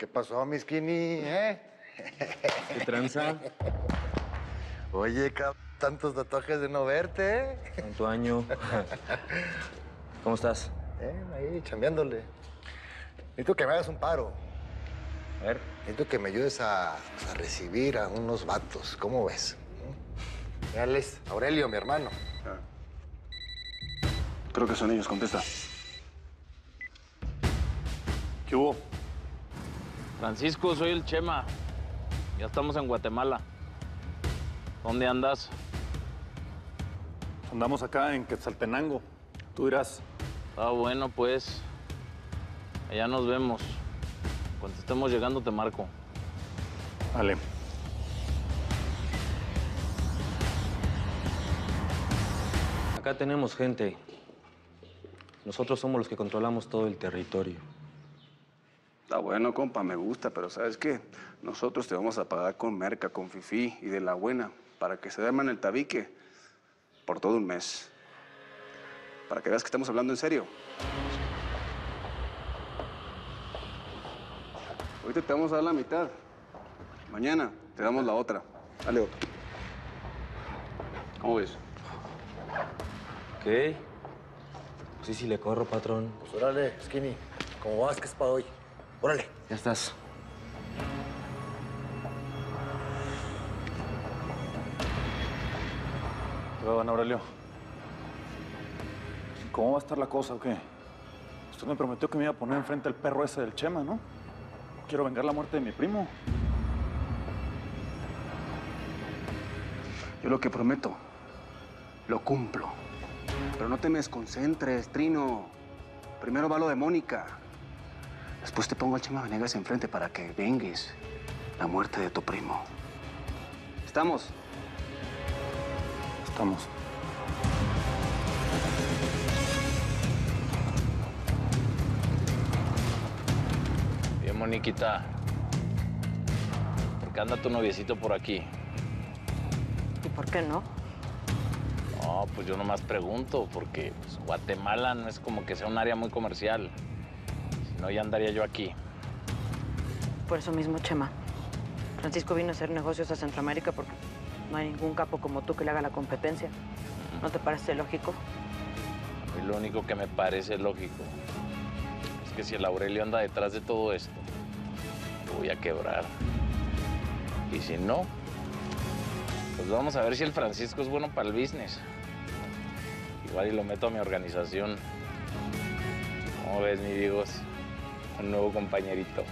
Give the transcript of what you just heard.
¿Qué pasó, mi skinny, eh? ¿Qué tranza? Oye, cabrón, tantos tatuajes de no verte, ¿eh? ¿Cuánto año? ¿Cómo estás? Eh, ahí, chambeándole. Necesito que me hagas un paro. A ver. Necesito que me ayudes a, a recibir a unos vatos. ¿Cómo ves? Dales, Aurelio, mi hermano. Creo que son ellos, contesta. ¿Qué hubo? Francisco, soy el Chema. Ya estamos en Guatemala. ¿Dónde andas? Andamos acá en Quetzaltenango. Tú dirás. Ah, bueno, pues. Allá nos vemos. Cuando estemos llegando te marco. Vale. Acá tenemos gente. Nosotros somos los que controlamos todo el territorio. Está bueno, compa, me gusta, pero ¿sabes qué? Nosotros te vamos a pagar con merca, con fifí y de la buena para que se en el tabique por todo un mes. Para que veas que estamos hablando en serio. Ahorita te vamos a dar la mitad. Mañana te damos la otra. Dale otro. ¿Cómo ves? ¿Qué? Sí, sí, le corro, patrón. Pues órale, skinny. ¿Cómo vas? ¿Qué es para hoy? Órale. Ya estás. Pero, don Aurelio. ¿Cómo va a estar la cosa o qué? Usted me prometió que me iba a poner enfrente al perro ese del Chema, ¿no? Quiero vengar la muerte de mi primo. Yo lo que prometo, lo cumplo. Pero no te me desconcentres, Trino. Primero va lo de Mónica. Después te pongo al Chema Venegas enfrente para que vengues la muerte de tu primo. ¿Estamos? Estamos. Bien, Moniquita. ¿Por qué anda tu noviecito por aquí? ¿Y por qué no? No, pues yo nomás pregunto, porque pues, Guatemala no es como que sea un área muy comercial. No, ya andaría yo aquí. Por eso mismo, Chema. Francisco vino a hacer negocios a Centroamérica porque no hay ningún capo como tú que le haga la competencia. ¿No te parece lógico? Y lo único que me parece lógico es que si el Aurelio anda detrás de todo esto, lo voy a quebrar. Y si no, pues vamos a ver si el Francisco es bueno para el business. Igual y lo meto a mi organización. ¿Cómo ves, mi Vigos? Un nuevo compañerito.